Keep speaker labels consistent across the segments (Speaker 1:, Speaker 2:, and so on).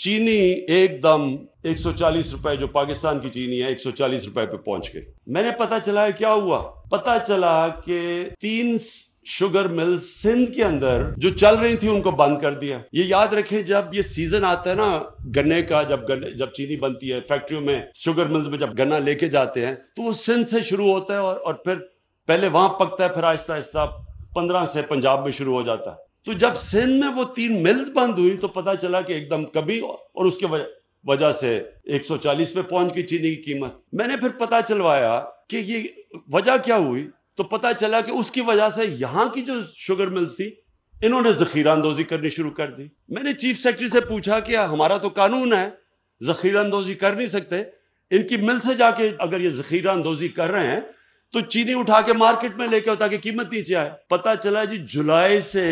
Speaker 1: चीनी एकदम 140 रुपए जो पाकिस्तान की चीनी है 140 रुपए पे पहुँच गई। मैंने पता चला है क्या हुआ? पता चला कि तीन शुगर मिल सिंध के अंदर जो चल रही थी उनको बंद कर दिया। ये याद रखें जब ये सीज़न आता है ना गन्ने का जब गन्ने जब चीनी बनती है फैक्ट्रियों में शुगर मिल्स में जब गन्ना लेके जाते हैं तो वो सिंध से शुरू होता है और, और फिर पहले वहाँ पकता है फिर आहिस्ता आहिस्ता पंद्रह से पंजाब में शुरू हो जाता है। तो जब सिंध में वो तीन मिल्स बंद हुई तो पता चला कि एकदम कभी और उसके वजह से 140 पे पहुँच गई चीनी की कीमत। मैंने फिर पता चलवाया कि ये वजह क्या हुई तो पता चला कि उसकी वजह से यहाँ की जो शुगर मिल्स थी, इन्होंने जखीरा अंदोजी करनी शुरू कर दी। मैंने चीफ सेक्रेटरी से पूछा कि हमारा तो कानून है जखीरा अंदोजी कर नहीं सकते। इनकी मिल से जाके अगर ये जखीरा अंदोजी कर रहे हैं तो चीनी उठा के मार्केट में लेके ताकि कीमत नीचे आए। पता चला जी, जुलाई से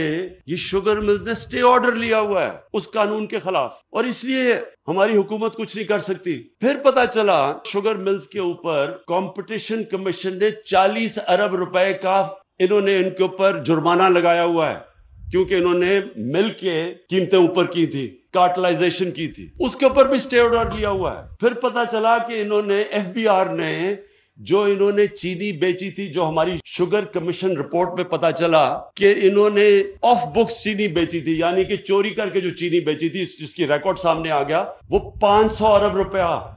Speaker 1: ये शुगर मिल्स ने स्टे ऑर्डर लिया हुआ है उस कानून के खिलाफ। और इसलिए हमारी हुकूमत कुछ नहीं कर सकती। फिर पता चला, शुगर मिल्स के ऊपर कंपटीशन कमीशन ने 40 अरब रुपए का इन्होंने इनके ऊपर जुर्माना लगाया हुआ है, क्योंकि इन्होंने मिल के कीमतें ऊपर की थी, कार्टलाइजेशन की थी। उसके ऊपर भी स्टे ऑर्डर लिया हुआ है। फिर पता चला कि इन्होंने, एफबीआर ने जो इन्होंने चीनी बेची थी, जो हमारी शुगर कमीशन रिपोर्ट में पता चला कि इन्होंने ऑफ़ बुक्स चीनी बेची थी, यानी कि चोरी करके जो चीनी बेची थी जिसकी रिकॉर्ड सामने आ गया, वो 500 अरब रुपया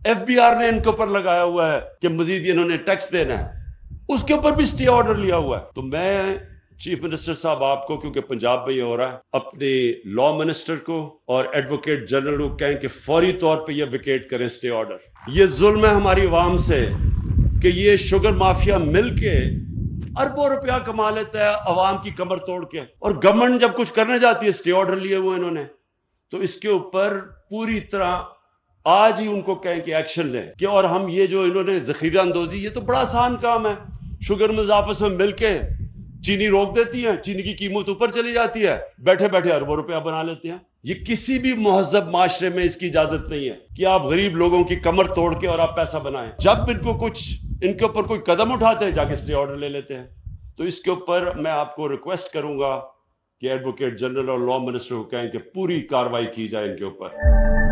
Speaker 1: एफबीआर ने इनके ऊपर लगाया हुआ है कि मजीद इन्होंने टैक्स देना है। उसके ऊपर भी स्टे ऑर्डर लिया हुआ है। तो मैं चीफ मिनिस्टर साहब आपको, क्योंकि पंजाब में ये हो रहा है, अपने लॉ मिनिस्टर को और एडवोकेट जनरल को कहें कि फौरी तौर पे ये विकेट करें स्टे ऑर्डर ये जुल्म है हमारी आवाम से। कि ये शुगर माफिया मिलके अरबों रुपया कमा लेता है, अवाम की कमर तोड़ के। और गवर्नमेंट जब कुछ करने जाती है स्टे ऑर्डर लिए हुए इन्होंने तो इसके ऊपर पूरी तरह आज ही उनको कहें कि एक्शन लें। कि और हम ये जो इन्होंने जखीरा अंदोजी, ये तो बड़ा आसान काम है। शुगर मिल्स आपस में मिलके चीनी रोक देती है, चीनी की कीमत ऊपर चली जाती है। बैठे बैठे अरबों रुपया बना लेते हैं। ये किसी भी महजब माशरे में इसकी इजाज़त नहीं है कि आप गरीब लोगों की कमर तोड़ के और आप पैसा बनाएँ। जब इनको कुछ इनके ऊपर कोई कदम उठाते हैं, जाके स्टे ऑर्डर ले लेते हैं। तो इसके ऊपर मैं आपको रिक्वेस्ट करूँगा कि एडवोकेट जनरल और लॉ मिनिस्टर को कहें कि पूरी कार्रवाई की जाए इनके ऊपर।